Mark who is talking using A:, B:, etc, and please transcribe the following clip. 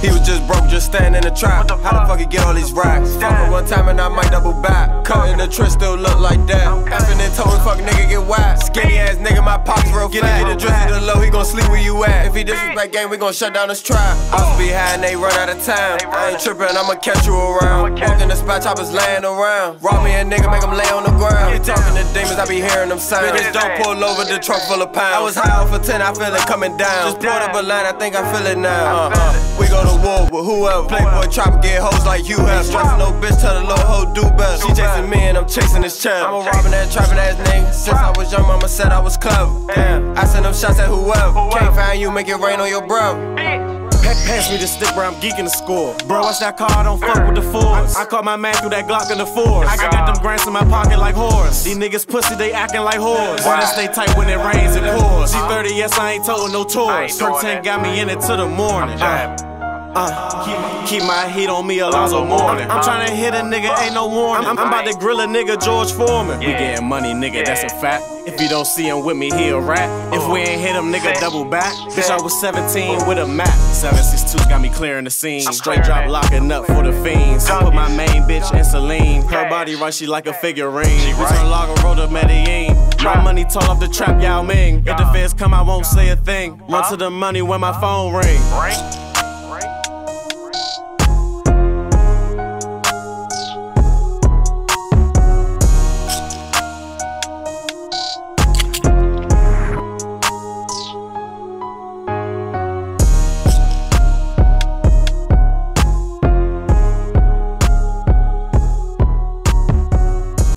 A: He was just broke, just standing in the trap. How the fuck he get all these racks? Fuck one time and I might double back. Cutting the trip still look like that. Effing and towing, fuck nigga get whacked. Skinny ass nigga, my pockets real fat. Get a drizzy to low, he gon' sleep where you at. If he disrespect game, we gon' shut down his trap. I was be high and they run out of time. I ain't trippin', I'ma catch you around. Walk in the spot, choppers laying around. Rob me a nigga, make him lay on the ground. He talking to demons, I be hearing them sounds. Bitches don't pull over the truck full of pounds. I was high off for 10, I feel it coming down. Just poured up a line, I think I feel it now. Uh-uh. We go to war with whoever. Playboy to get hoes like you have. Stressing no bitch, tell the little hoe do better. She chasing me and I'm chasing this child. I'm a robbing that trapping ass nigga. Since I was young, mama said I was clever. Damn, I send them shots at whoever. Can't find you, make it rain on your brother.
B: Pass me the stick, bro, I'm geeking the score. Bro, watch that car, I don't fuck with the fours. I caught my man through that Glock in the fours. I got them grants in my pocket like whores. These niggas pussy, they acting like whores. Wanna stay tight when it rains and pours. G30, yes, I ain't told no tours. Perk 10 got me in it till the morning. Uh, keep, keep my heat on me, Alonzo Mourning. I'm tryna hit a nigga, ain't no warning. I'm, I'm about to grill a nigga, George Foreman. We getting money, nigga, that's a fact. If you don't see him with me, he a rat. If we ain't hit him, nigga, double back. Bitch, I was 17 with a map. 762 got me clearing the scene. Straight drop locking up for the fiends. I put my main bitch in Celine. Her body right, she like a figurine. Return log and roll to Medellin. My money tall off the trap, Yao Ming. If the feds come, I won't say a thing. Run to the money when my phone ring.